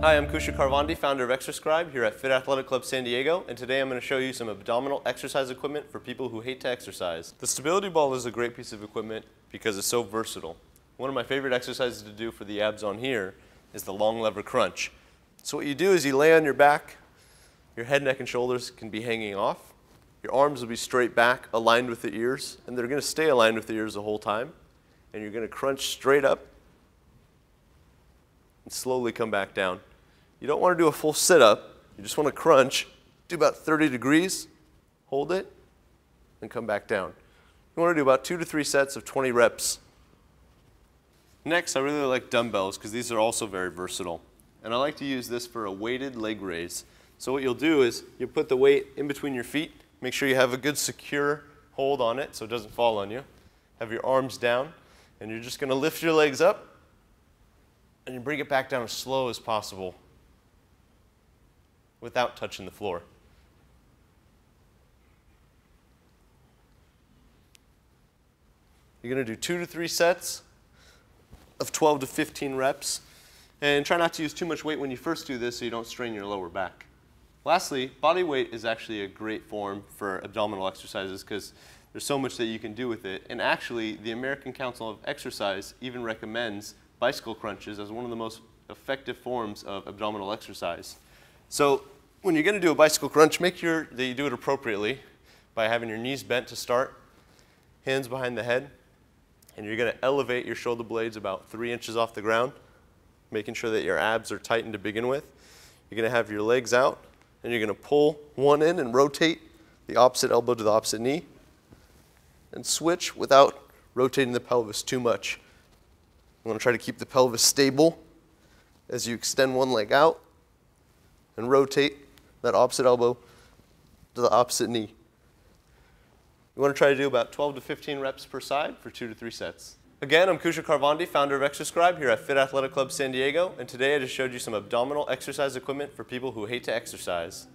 Hi, I'm Kusha Karvandi, founder of Exerscribe here at Fit Athletic Club San Diego, and today I'm going to show you some abdominal exercise equipment for people who hate to exercise. The stability ball is a great piece of equipment because it's so versatile. One of my favorite exercises to do for the abs on here is the long lever crunch. So what you do is you lay on your back, your head, neck, and shoulders can be hanging off, your arms will be straight back, aligned with the ears, and they're going to stay aligned with the ears the whole time, and you're going to crunch straight up and slowly come back down. You don't want to do a full sit-up. You just want to crunch, do about 30 degrees, hold it, and come back down. You want to do about two to three sets of 20 reps. Next, I really like dumbbells because these are also very versatile. And I like to use this for a weighted leg raise. So what you'll do is you put the weight in between your feet, make sure you have a good secure hold on it so it doesn't fall on you. Have your arms down, and you're just going to lift your legs up, and you bring it back down as slow as possible without touching the floor. You're going to do two to three sets of 12 to 15 reps. And try not to use too much weight when you first do this so you don't strain your lower back. Lastly, body weight is actually a great form for abdominal exercises because there's so much that you can do with it. And actually, the American Council of Exercise even recommends bicycle crunches as one of the most effective forms of abdominal exercise. So when you're going to do a bicycle crunch, make sure that you do it appropriately by having your knees bent to start, hands behind the head, and you're going to elevate your shoulder blades about three inches off the ground, making sure that your abs are tightened to begin with. You're going to have your legs out, and you're going to pull one in and rotate the opposite elbow to the opposite knee, and switch without rotating the pelvis too much. You want to try to keep the pelvis stable as you extend one leg out and rotate that opposite elbow to the opposite knee. You want to try to do about 12 to 15 reps per side for two to three sets. Again, I'm Kusha Karvandi, founder of Exerscribe here at Fit Athletic Club San Diego, and today I just showed you some abdominal exercise equipment for people who hate to exercise.